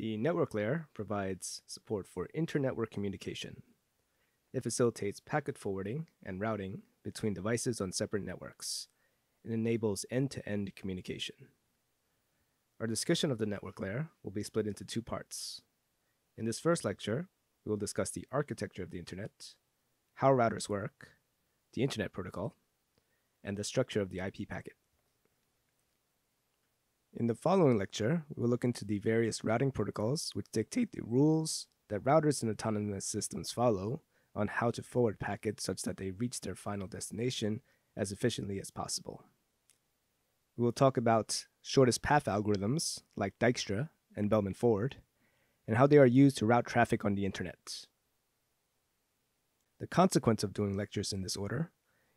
The network layer provides support for inter-network communication. It facilitates packet forwarding and routing between devices on separate networks. It enables end-to-end communication. Our discussion of the network layer will be split into two parts. In this first lecture, we will discuss the architecture of the internet, how routers work, the internet protocol, and the structure of the IP packet. In the following lecture, we will look into the various routing protocols which dictate the rules that routers and autonomous systems follow on how to forward packets such that they reach their final destination as efficiently as possible. We will talk about shortest path algorithms like Dijkstra and Bellman-Ford, and how they are used to route traffic on the internet. The consequence of doing lectures in this order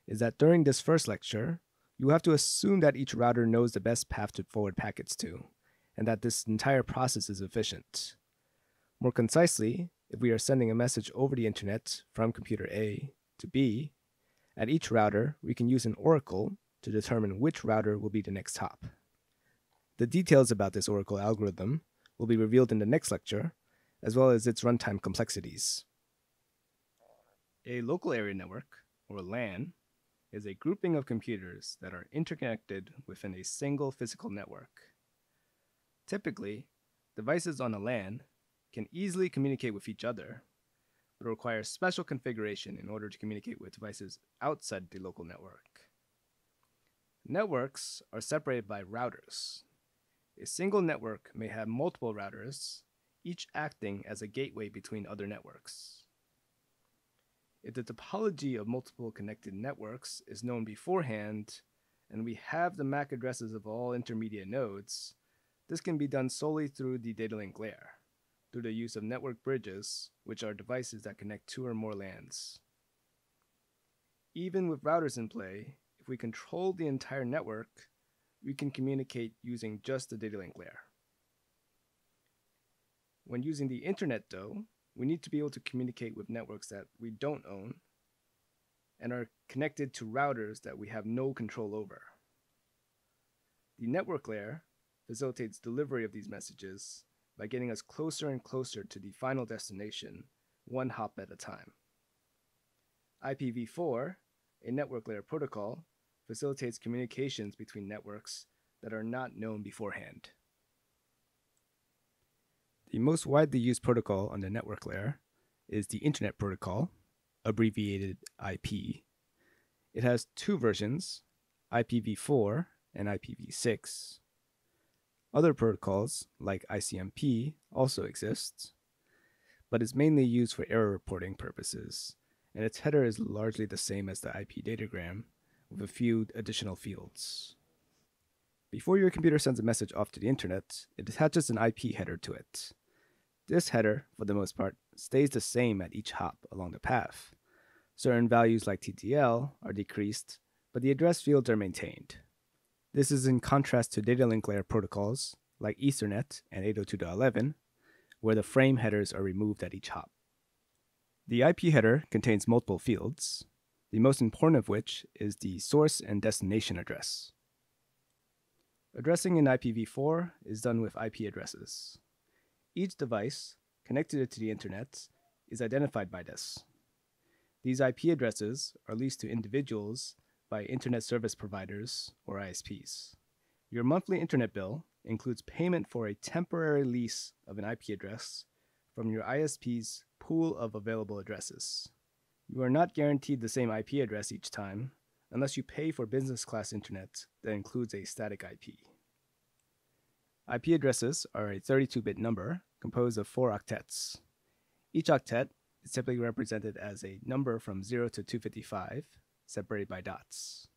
is that during this first lecture, you have to assume that each router knows the best path to forward packets to, and that this entire process is efficient. More concisely, if we are sending a message over the internet from computer A to B, at each router, we can use an oracle to determine which router will be the next hop. The details about this oracle algorithm will be revealed in the next lecture, as well as its runtime complexities. A local area network, or LAN, is a grouping of computers that are interconnected within a single physical network. Typically, devices on a LAN can easily communicate with each other, but require special configuration in order to communicate with devices outside the local network. Networks are separated by routers. A single network may have multiple routers, each acting as a gateway between other networks. If the topology of multiple connected networks is known beforehand, and we have the MAC addresses of all intermediate nodes, this can be done solely through the data link layer, through the use of network bridges, which are devices that connect two or more LANs. Even with routers in play, if we control the entire network, we can communicate using just the data link layer. When using the internet, though, we need to be able to communicate with networks that we don't own and are connected to routers that we have no control over. The network layer facilitates delivery of these messages by getting us closer and closer to the final destination, one hop at a time. IPv4, a network layer protocol, facilitates communications between networks that are not known beforehand. The most widely used protocol on the network layer is the Internet Protocol, abbreviated IP. It has two versions, IPv4 and IPv6. Other protocols, like ICMP, also exist, but is mainly used for error reporting purposes, and its header is largely the same as the IP datagram, with a few additional fields. Before your computer sends a message off to the internet, it attaches an IP header to it. This header, for the most part, stays the same at each hop along the path. Certain values like TTL are decreased, but the address fields are maintained. This is in contrast to data link layer protocols like Ethernet and 802.11, where the frame headers are removed at each hop. The IP header contains multiple fields, the most important of which is the source and destination address. Addressing in IPv4 is done with IP addresses. Each device connected to the internet is identified by this. These IP addresses are leased to individuals by internet service providers or ISPs. Your monthly internet bill includes payment for a temporary lease of an IP address from your ISP's pool of available addresses. You are not guaranteed the same IP address each time unless you pay for business class internet that includes a static IP. IP addresses are a 32 bit number composed of four octets. Each octet is typically represented as a number from 0 to 255, separated by dots.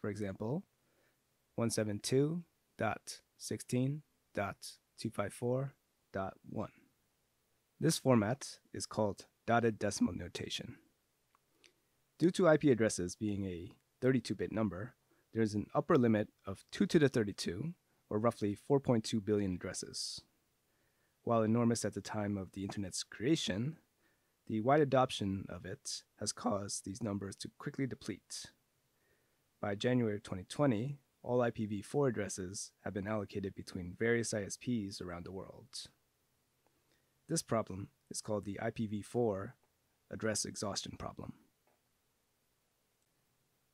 For example, 172.16.254.1. This format is called dotted decimal notation. Due to IP addresses being a 32 bit number, there is an upper limit of 2 to the 32 or roughly 4.2 billion addresses. While enormous at the time of the internet's creation, the wide adoption of it has caused these numbers to quickly deplete. By January 2020, all IPv4 addresses have been allocated between various ISPs around the world. This problem is called the IPv4 address exhaustion problem.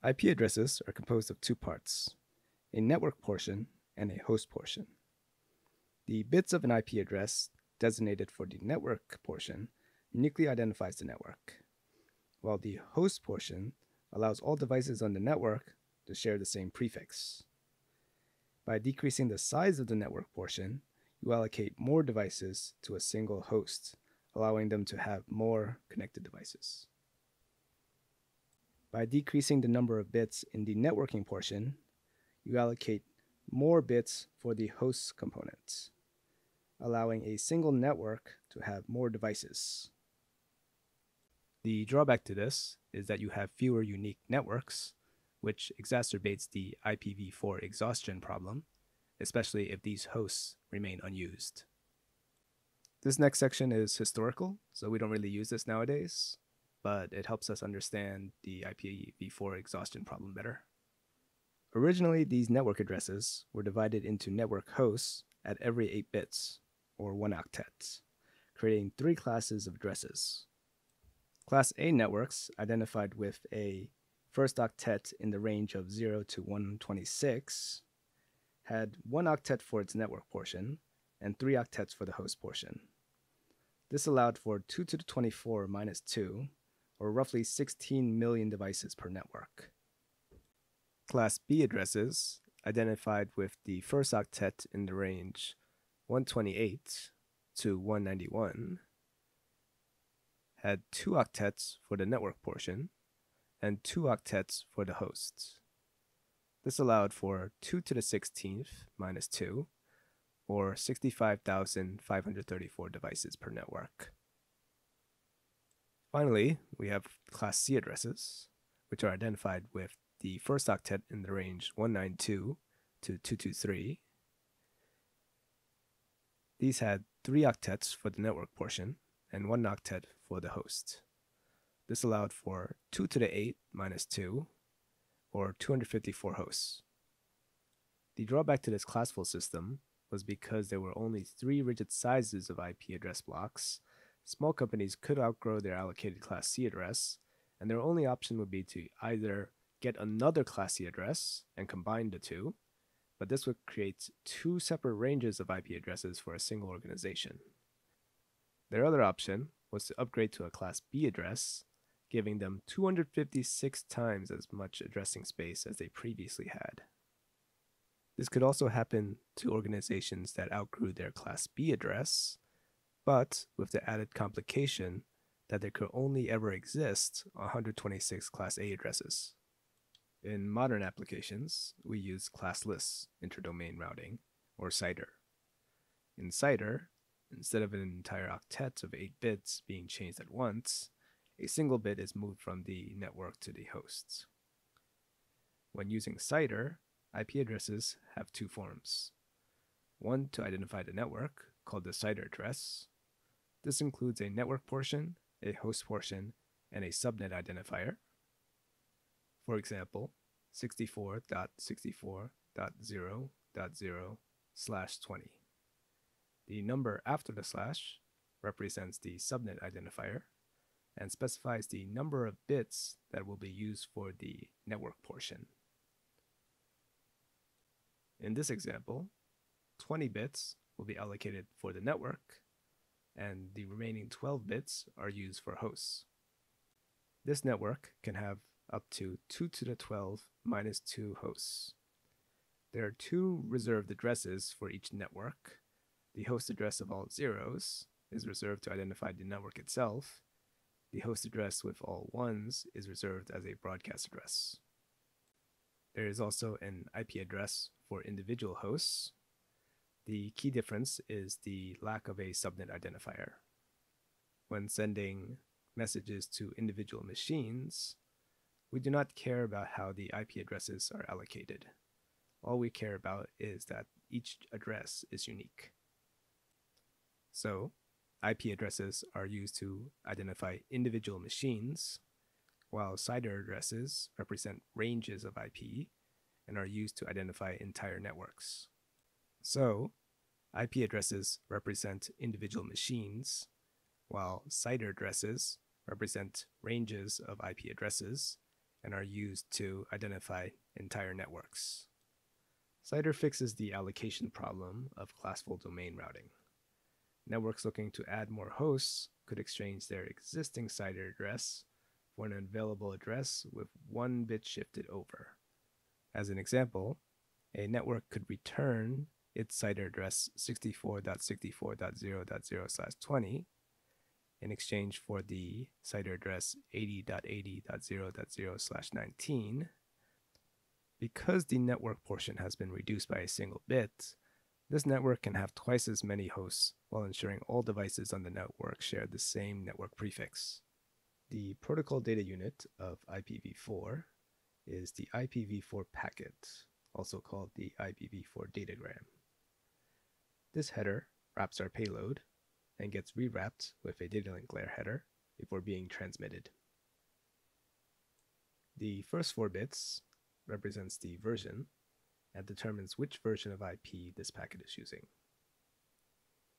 IP addresses are composed of two parts, a network portion and a host portion. The bits of an IP address designated for the network portion uniquely identifies the network, while the host portion allows all devices on the network to share the same prefix. By decreasing the size of the network portion, you allocate more devices to a single host, allowing them to have more connected devices. By decreasing the number of bits in the networking portion, you allocate more bits for the host components, allowing a single network to have more devices. The drawback to this is that you have fewer unique networks, which exacerbates the IPv4 exhaustion problem, especially if these hosts remain unused. This next section is historical, so we don't really use this nowadays, but it helps us understand the IPv4 exhaustion problem better. Originally, these network addresses were divided into network hosts at every 8 bits, or 1 octet, creating three classes of addresses. Class A networks, identified with a first octet in the range of 0 to 126, had 1 octet for its network portion and 3 octets for the host portion. This allowed for 2 to the 24 minus 2, or roughly 16 million devices per network. Class B addresses, identified with the first octet in the range 128 to 191, had 2 octets for the network portion and 2 octets for the hosts. This allowed for 2 to the 16th minus 2, or 65,534 devices per network. Finally, we have Class C addresses, which are identified with the first octet in the range 192 to 223. These had three octets for the network portion and one octet for the host. This allowed for 2 to the 8 minus 2, or 254 hosts. The drawback to this classful system was because there were only three rigid sizes of IP address blocks, small companies could outgrow their allocated Class C address, and their only option would be to either get another Class C address and combine the two, but this would create two separate ranges of IP addresses for a single organization. Their other option was to upgrade to a Class B address, giving them 256 times as much addressing space as they previously had. This could also happen to organizations that outgrew their Class B address, but with the added complication that there could only ever exist 126 Class A addresses. In modern applications, we use classless interdomain routing, or CIDR. In CIDR, instead of an entire octet of 8 bits being changed at once, a single bit is moved from the network to the hosts. When using CIDR, IP addresses have two forms. One to identify the network, called the CIDR address. This includes a network portion, a host portion, and a subnet identifier. For example, 64.64.0.0 slash 20. The number after the slash represents the subnet identifier and specifies the number of bits that will be used for the network portion. In this example, 20 bits will be allocated for the network, and the remaining 12 bits are used for hosts. This network can have up to 2 to the 12 minus 2 hosts. There are two reserved addresses for each network. The host address of all zeros is reserved to identify the network itself. The host address with all ones is reserved as a broadcast address. There is also an IP address for individual hosts. The key difference is the lack of a subnet identifier. When sending messages to individual machines, we do not care about how the IP addresses are allocated. All we care about is that each address is unique. So, IP addresses are used to identify individual machines, while CIDR addresses represent ranges of IP and are used to identify entire networks. So, IP addresses represent individual machines, while CIDR addresses represent ranges of IP addresses and are used to identify entire networks. CIDR fixes the allocation problem of classful domain routing. Networks looking to add more hosts could exchange their existing CIDR address for an available address with one bit shifted over. As an example, a network could return its CIDR address 64.64.0.0/20 in exchange for the CIDR address 80.80.0.0/19. Because the network portion has been reduced by a single bit, this network can have twice as many hosts while ensuring all devices on the network share the same network prefix. The protocol data unit of IPv4 is the IPv4 packet, also called the IPv4 datagram. This header wraps our payload and gets rewrapped with a data link layer header before being transmitted. The first four bits represents the version and determines which version of IP this packet is using.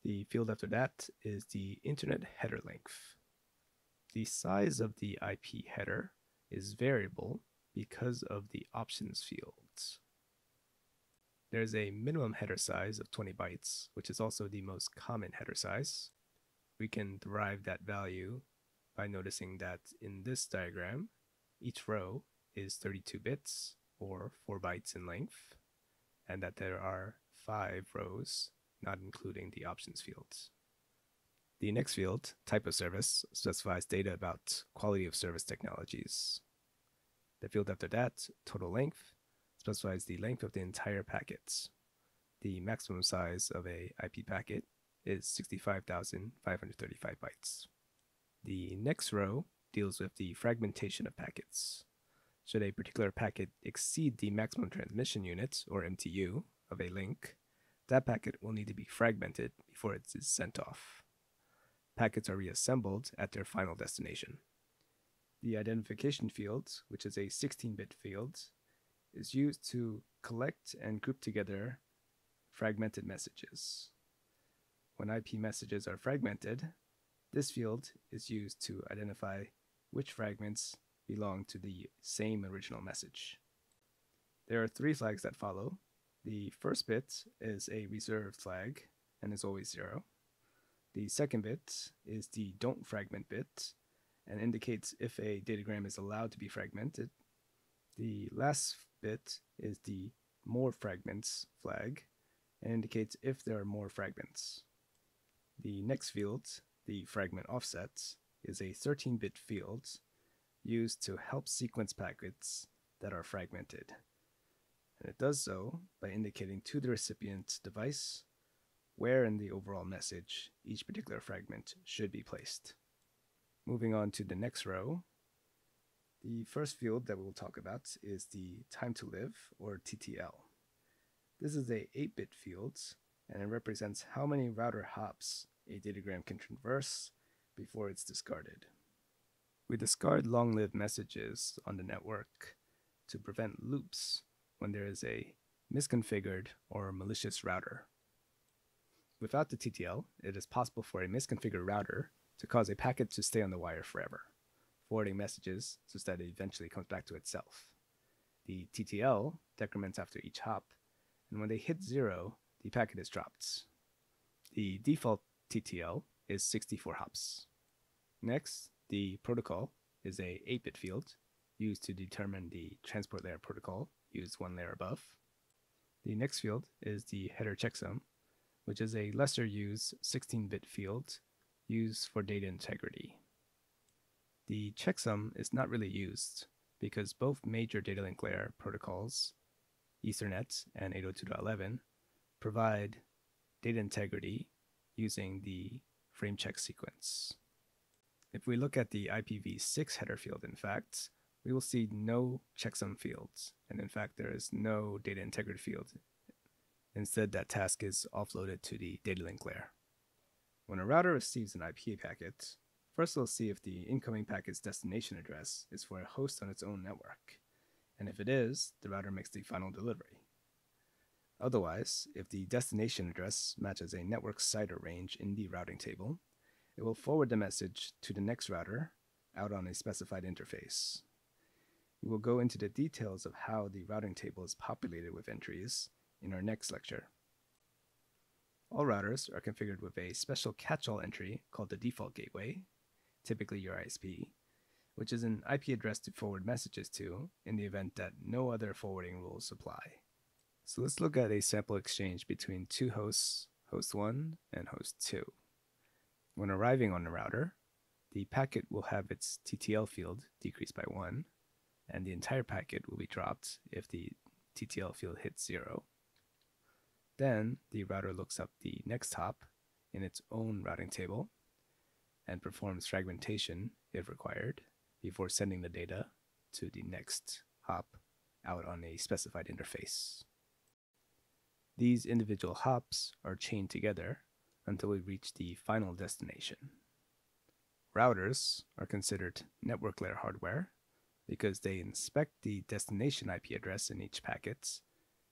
The field after that is the internet header length. The size of the IP header is variable because of the options fields. There's a minimum header size of 20 bytes, which is also the most common header size. We can derive that value by noticing that in this diagram, each row is 32 bits, or 4 bytes in length, and that there are 5 rows, not including the options fields. The next field, type of service, specifies data about quality of service technologies. The field after that, total length, specifies the length of the entire packets. The maximum size of a IP packet is 65,535 bytes. The next row deals with the fragmentation of packets. Should a particular packet exceed the maximum transmission unit, or MTU, of a link, that packet will need to be fragmented before it is sent off. Packets are reassembled at their final destination. The identification field, which is a 16 bit field, is used to collect and group together fragmented messages. When IP messages are fragmented, this field is used to identify which fragments belong to the same original message. There are three flags that follow. The first bit is a reserved flag and is always zero. The second bit is the don't fragment bit and indicates if a datagram is allowed to be fragmented. The last bit is the more fragments flag and indicates if there are more fragments. The next field, the fragment offset, is a 13 bit field used to help sequence packets that are fragmented. And it does so by indicating to the recipient's device where in the overall message each particular fragment should be placed. Moving on to the next row, the first field that we'll talk about is the time to live, or TTL. This is a 8-bit field, and it represents how many router hops a datagram can traverse before it's discarded. We discard long-lived messages on the network to prevent loops when there is a misconfigured or malicious router. Without the TTL, it is possible for a misconfigured router to cause a packet to stay on the wire forever, forwarding messages such that it eventually comes back to itself. The TTL decrements after each hop, and when they hit zero, the packet is dropped. The default TTL is 64 hops. Next, the protocol is a 8-bit field used to determine the transport layer protocol used one layer above. The next field is the header checksum, which is a lesser used 16-bit field used for data integrity. The checksum is not really used because both major data link layer protocols, Ethernet and 802.11, provide data integrity using the frame check sequence. If we look at the IPv6 header field, in fact, we will see no checksum fields, and in fact, there is no data integrity field. Instead, that task is offloaded to the data link layer. When a router receives an IP packet, first we'll see if the incoming packet's destination address is for a host on its own network, and if it is, the router makes the final delivery. Otherwise, if the destination address matches a network CIDR range in the routing table, it will forward the message to the next router out on a specified interface. We will go into the details of how the routing table is populated with entries in our next lecture. All routers are configured with a special catch-all entry called the default gateway, typically your ISP, which is an IP address to forward messages to in the event that no other forwarding rules apply. So let's look at a sample exchange between two hosts, host 1 and host 2. When arriving on the router, the packet will have its TTL field decreased by 1, and the entire packet will be dropped if the TTL field hits 0. Then the router looks up the next hop in its own routing table and performs fragmentation if required before sending the data to the next hop out on a specified interface. These individual hops are chained together until we reach the final destination. Routers are considered network layer hardware because they inspect the destination IP address in each packet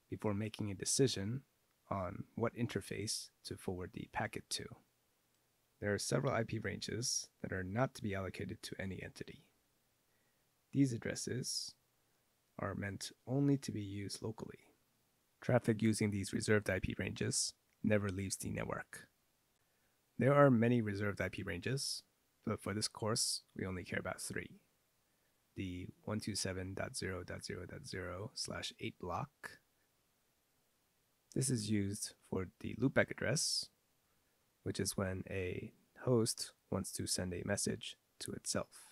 before making a decision on what interface to forward the packet to. There are several IP ranges that are not to be allocated to any entity. These addresses are meant only to be used locally. Traffic using these reserved IP ranges never leaves the network. There are many reserved IP ranges, but for this course, we only care about three. The 127.0.0.0 slash 8 block. This is used for the loopback address, which is when a host wants to send a message to itself.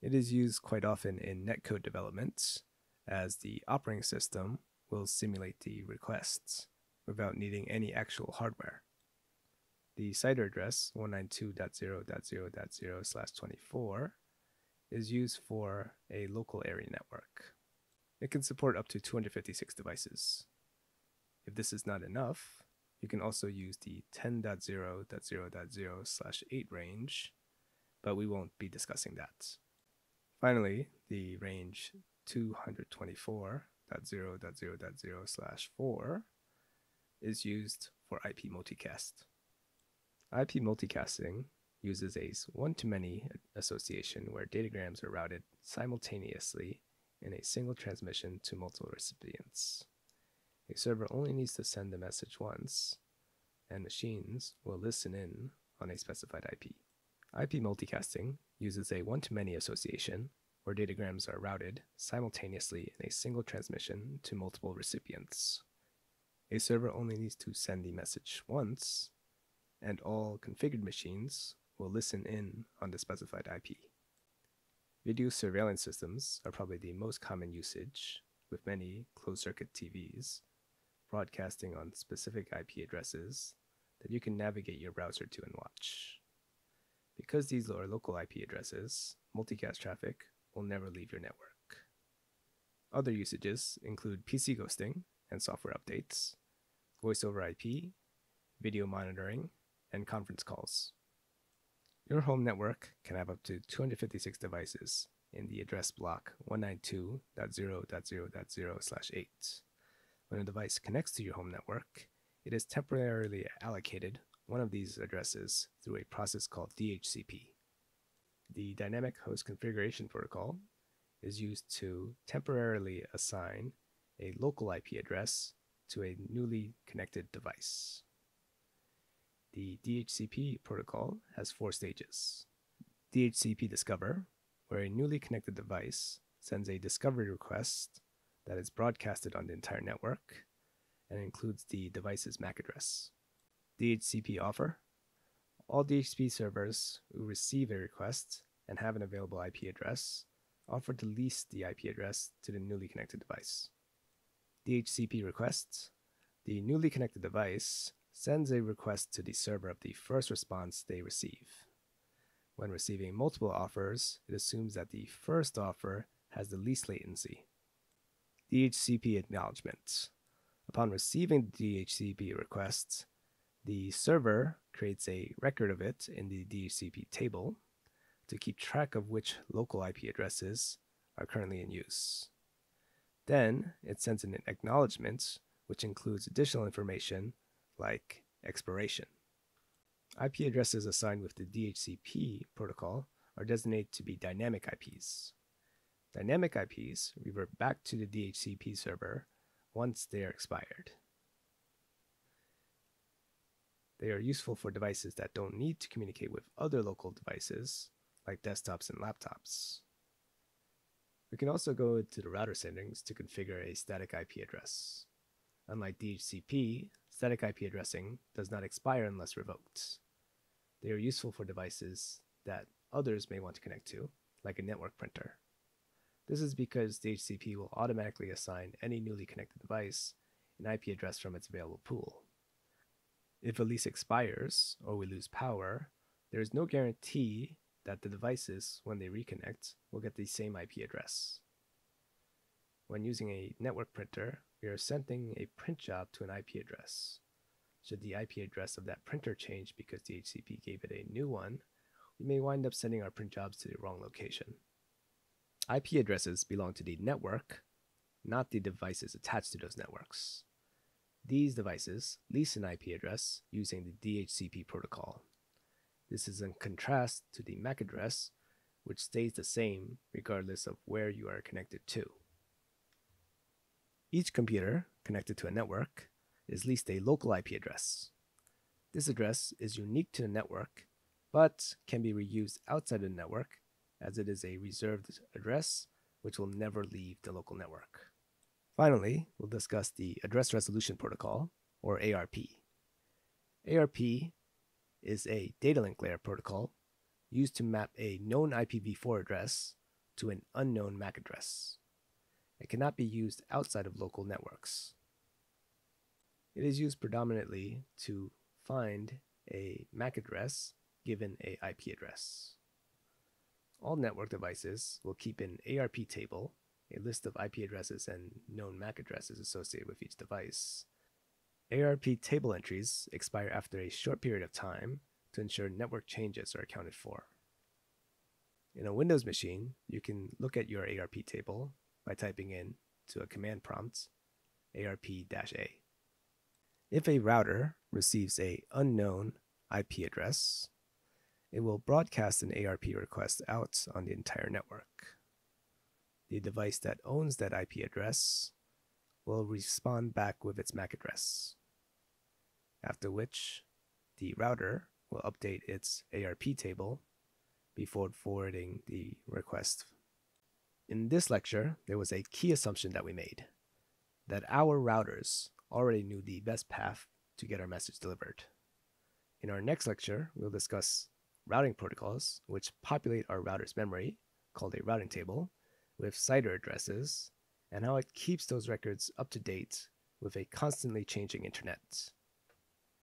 It is used quite often in netcode development, as the operating system will simulate the requests without needing any actual hardware. The CIDR address 192.0.0.0/24 is used for a local area network. It can support up to 256 devices. If this is not enough, you can also use the 10.0.0.0 slash 8 range, but we won't be discussing that. Finally, the range 224.0.0.0 slash 4 is used for IP multicast. IP multicasting uses a one-to-many association where datagrams are routed simultaneously in a single transmission to multiple recipients. A server only needs to send the message once, and machines will listen in on a specified IP. IP multicasting uses a one-to-many association where datagrams are routed simultaneously in a single transmission to multiple recipients. A server only needs to send the message once, and all configured machines will listen in on the specified IP. Video surveillance systems are probably the most common usage, with many closed circuit TVs broadcasting on specific IP addresses that you can navigate your browser to and watch. Because these are local IP addresses, multicast traffic will never leave your network. Other usages include PC ghosting and software updates, voice over IP, video monitoring, and conference calls. Your home network can have up to 256 devices in the address block 192.0.0.0/8. When a device connects to your home network, it is temporarily allocated one of these addresses through a process called DHCP. The Dynamic Host Configuration Protocol is used to temporarily assign a local IP address to a newly connected device. The DHCP protocol has four stages. DHCP Discover, where a newly connected device sends a discovery request that is broadcasted on the entire network and includes the device's MAC address. DHCP Offer, all DHCP servers who receive a request and have an available IP address offer to lease the IP address to the newly connected device. DHCP requests, the newly connected device sends a request to the server of the first response they receive. When receiving multiple offers, it assumes that the first offer has the least latency. DHCP acknowledgements. Upon receiving the DHCP requests, the server creates a record of it in the DHCP table to keep track of which local IP addresses are currently in use. Then it sends an acknowledgement which includes additional information like expiration. IP addresses assigned with the DHCP protocol are designated to be dynamic IPs. Dynamic IPs revert back to the DHCP server once they are expired. They are useful for devices that don't need to communicate with other local devices, like desktops and laptops. We can also go into the router settings to configure a static IP address. Unlike DHCP, static IP addressing does not expire unless revoked. They are useful for devices that others may want to connect to, like a network printer. This is because the DHCP will automatically assign any newly connected device an IP address from its available pool. If a lease expires or we lose power, there is no guarantee that the devices, when they reconnect, will get the same IP address. When using a network printer, we are sending a print job to an IP address. Should the IP address of that printer change because the DHCP gave it a new one, we may wind up sending our print jobs to the wrong location. IP addresses belong to the network, not the devices attached to those networks. These devices lease an IP address using the DHCP protocol. This is in contrast to the MAC address, which stays the same regardless of where you are connected to. Each computer connected to a network is leased a local IP address. This address is unique to the network, but can be reused outside the network as it is a reserved address which will never leave the local network. Finally, we'll discuss the Address Resolution Protocol, or ARP. ARP is a data link layer protocol used to map a known IPv4 address to an unknown MAC address. It cannot be used outside of local networks. It is used predominantly to find a MAC address given a IP address. All network devices will keep an ARP table a list of IP addresses and known MAC addresses associated with each device. ARP table entries expire after a short period of time to ensure network changes are accounted for. In a Windows machine, you can look at your ARP table by typing in to a command prompt ARP-A. If a router receives a unknown IP address, it will broadcast an ARP request out on the entire network the device that owns that IP address will respond back with its MAC address. After which, the router will update its ARP table before forwarding the request. In this lecture, there was a key assumption that we made that our routers already knew the best path to get our message delivered. In our next lecture, we'll discuss routing protocols which populate our router's memory, called a routing table, with CIDR addresses and how it keeps those records up to date with a constantly changing internet.